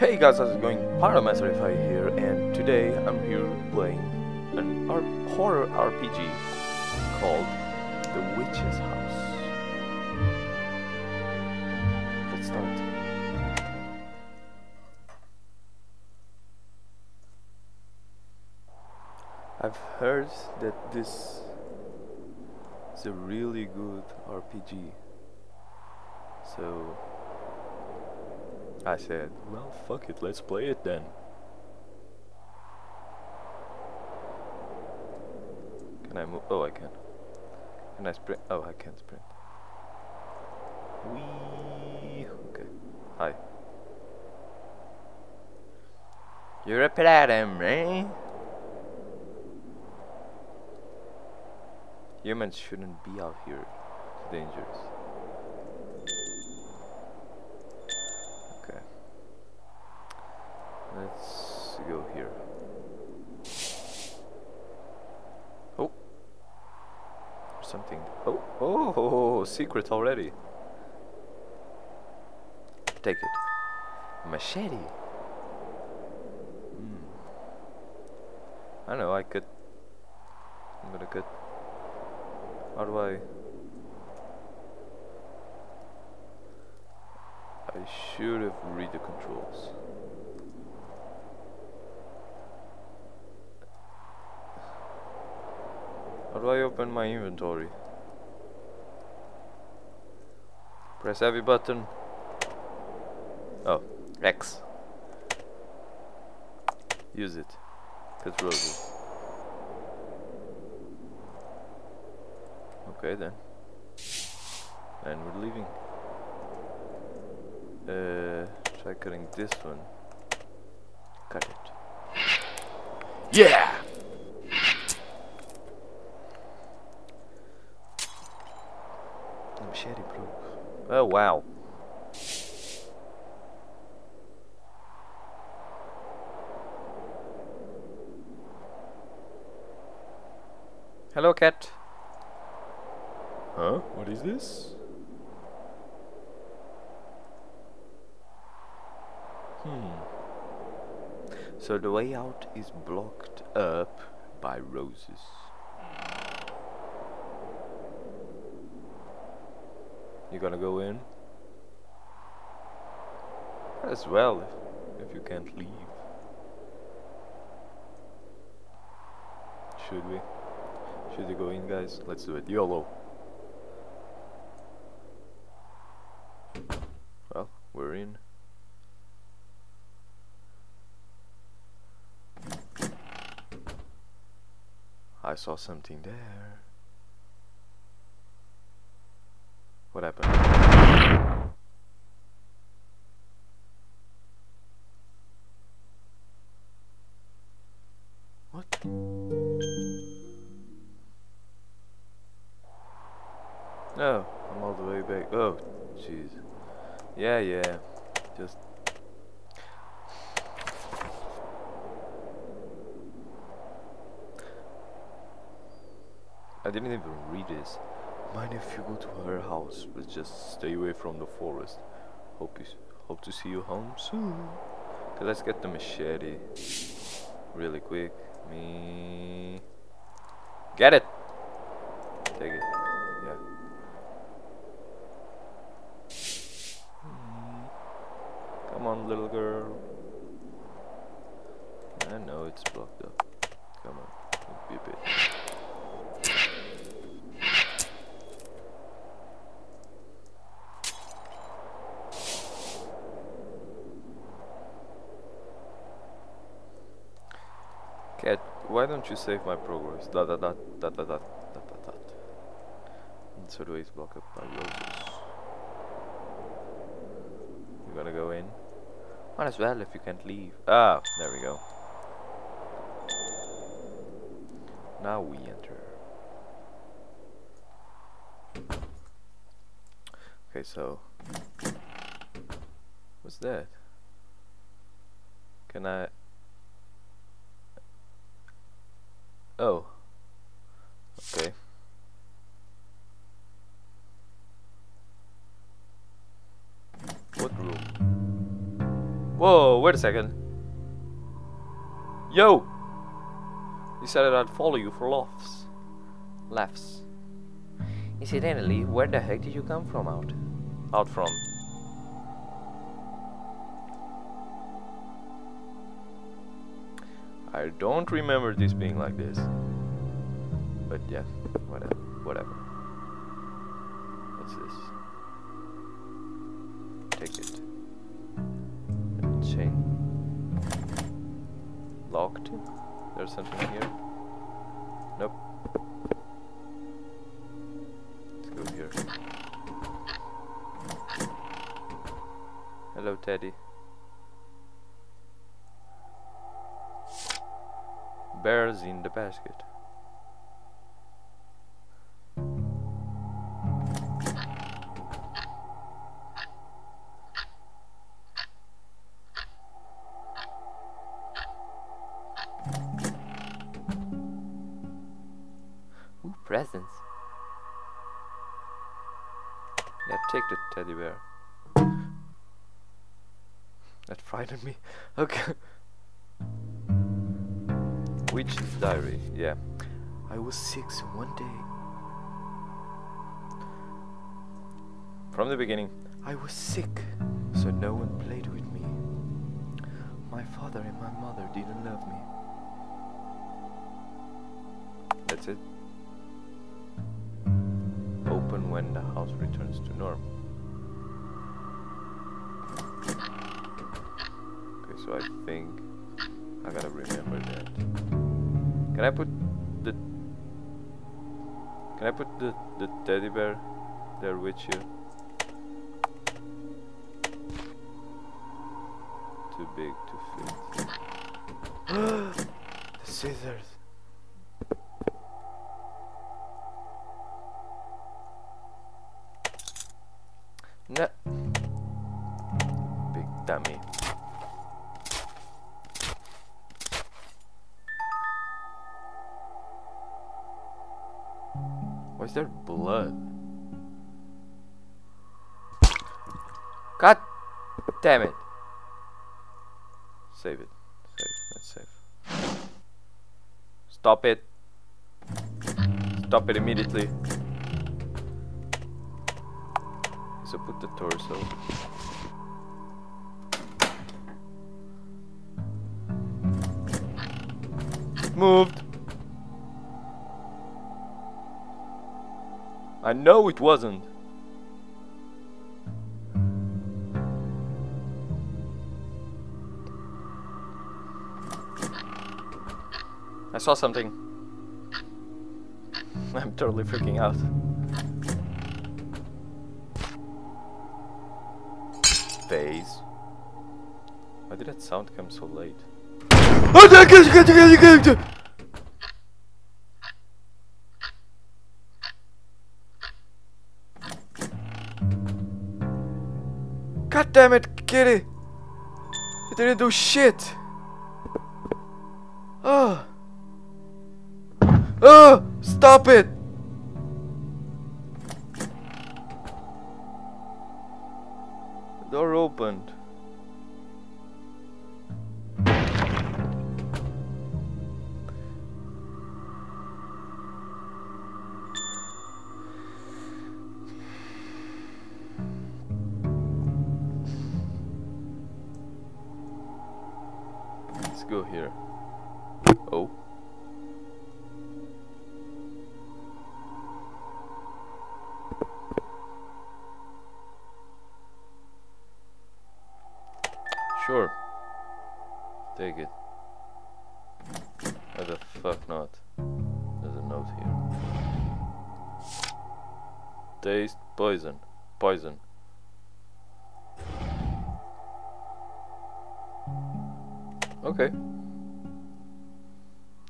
Hey guys, how's it going? PyroMasterify here, and today I'm here playing an horror RPG called The Witch's House. Let's start. I've heard that this is a really good RPG. So I said, well, fuck it, let's play it then. Can I move? Oh, I can. Can I sprint? Oh, I can't sprint. Wee. Okay. Hi. You're a platinum, eh? Humans shouldn't be out here. It's dangerous. Okay. Let's go here. Oh. Something. Oh, oh, oh, secret already. Take it. Machete. Hmm. I know, I could. I'm gonna cut. How do I? I should have read the controls. How do I open my inventory? Press every button. Oh, X. Use it. Cut roses. Okay then. And we're leaving. Uh, try cutting this one. Cut it. Yeah! The machete broke. Oh wow. Hello cat. Huh? What is this? Hmm. So the way out is blocked up by roses. You gonna go in? As well, if, if you can't leave. Should we? Should we go in, guys? Let's do it. YOLO. Well, we're in. I saw something there. What happened? What? No, I'm all the way back. Oh, jeez. Yeah, yeah. Just. I didn't even read this. Mind if you go to her house, but just stay away from the forest. Hope you hope to see you home soon. Okay, let's get the machete really quick. Me get it. Take it. Yeah. Hmm. Come on, little girl. I know it's blocked up. Come on, don't be a bitch. Cat, why don't you save my progress? Dot dot dot dot dot dot. And so the way is blocked up by roses. You gonna go in? Might as well if you can't leave. Ah, there we go. Now we enter. Okay, so what's that? Can I? Oh. Okay. What room? Whoa, wait a second. Yo! You said that I'd follow you for laughs. Laughs. Incidentally, where the heck did you come from out? Out from? I don't remember this being like this. But yeah, whatever, whatever. What's this? Take it. Chain. Locked? There's something here. Nope. Let's go here. Hello, Teddy. Bears in the basket. Ooh, presents. Yeah, take the teddy bear. That frightened me. Okay. Witch's diary. Yeah. I was six one day. From the beginning, I was sick, so no one played with me. My father and my mother didn't love me. That's it. Open when the house returns to norm. Okay, so I think I gotta remember that. Can I put the Can I put the the teddy bear there with you? Too big to fit. the scissors. No. Big dummy. Is there blood? God damn it. Save it. Save. Let's save. Stop it. Stop it immediately. So put the torso. Moved. I know it wasn't. I saw something. I'm totally freaking out. Phase. Why did that sound come so late? Oh, God damn it, kitty! You didn't do shit! Oh! Oh! Stop it! The door opened. Go here. Oh. Sure. Take it. Why the fuck not? There's a note here. Taste poison. Poison. Okay.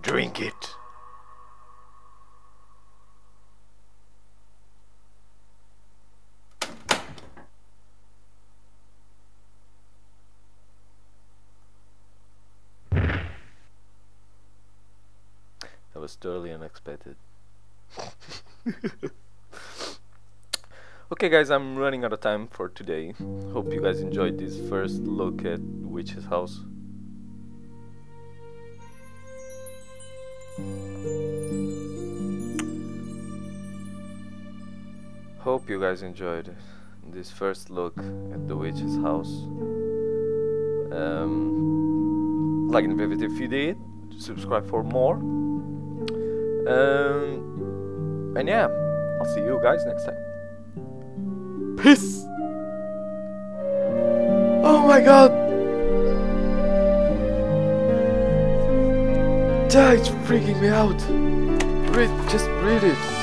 Drink it. That was totally unexpected. okay guys, I'm running out of time for today. Hope you guys enjoyed this first look at witch's house. Hope you guys enjoyed this first look at the witch's house. Um, like the video if you did, subscribe for more. Um, and yeah, I'll see you guys next time. Peace! Oh my god! Yeah, it's freaking me out. Read, just read it.